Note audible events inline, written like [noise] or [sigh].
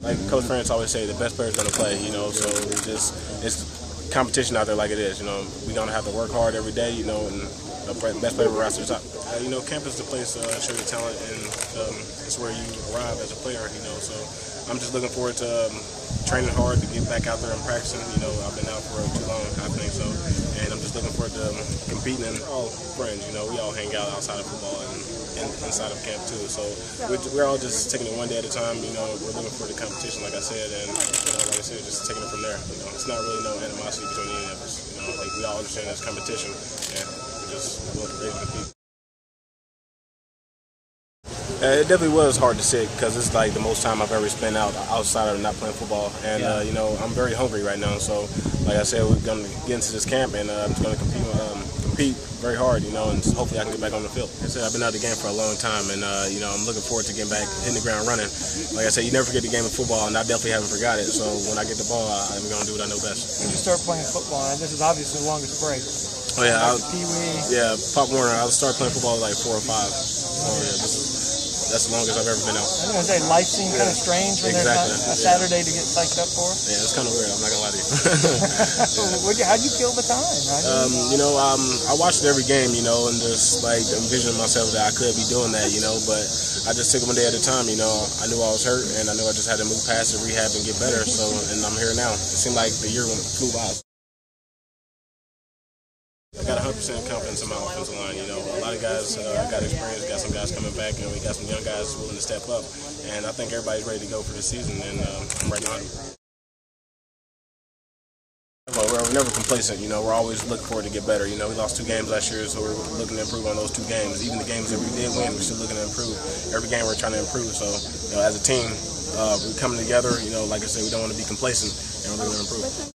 Like Coach Ferentz always say, the best player is going to play. You know, so it's just it's competition out there like it is. You know, we're going to have to work hard every day. You know, and the best player the top. Uh, you know, campus is the place to uh, show your talent, and um, it's where you arrive as a player. You know, so I'm just looking forward to um, training hard to get back out there and practicing. You know, I've been out for too long, I think so, and I'm just looking forward to um, competing. And all friends, you know, we all hang out outside of football and, and inside of camp too. So we're, we're, all just taking it one day at a time. You know, we're looking for the competition, like I said, and you know, like I said, just taking it from there. You know, it's not really no animosity between any of us. You know, like we all understand there's competition, we're just ready to compete. Uh, it definitely was hard to sit because it's like the most time I've ever spent out outside of not playing football, and yeah. uh, you know I'm very hungry right now. So, like I said, we're going to get into this camp, and uh, I'm just going to compete, um, compete very hard, you know, and hopefully I can get back on the field. Like I said I've been out of the game for a long time, and uh, you know I'm looking forward to getting back, hitting the ground running. Like I said, you never forget the game of football, and I definitely haven't forgot it. So when I get the ball, I'm going to do what I know best. When you start playing football, and this is obviously the longest break. Oh yeah, I, yeah, Pop Warner. I started playing football at like four or five. So yeah, is that's the longest I've ever been out. I was gonna say life seemed kind of strange when exactly. there's not a Saturday to get psyched up for. Yeah, it's kind of weird. I'm not gonna lie to you. [laughs] yeah. How'd you kill the time? Um, you know, um, I watched every game, you know, and just like envisioning myself that I could be doing that, you know, but I just took one day at a time. You know, I knew I was hurt, and I knew I just had to move past it, rehab, and get better. So, and I'm here now. It seemed like the year flew by. I got 100% confidence in my offensive line. You know, a lot of guys uh, got experience, got some guys coming back, and we got some young guys willing to step up. And I think everybody's ready to go for the season, and uh, I'm right behind them. Well, we're never complacent. You know, we're always looking forward to get better. You know, we lost two games last year, so we're looking to improve on those two games. Even the games that we did win, we're still looking to improve. Every game we're trying to improve. So, you know, as a team, uh, we're coming together. You know, like I said, we don't want to be complacent, and we're looking to improve.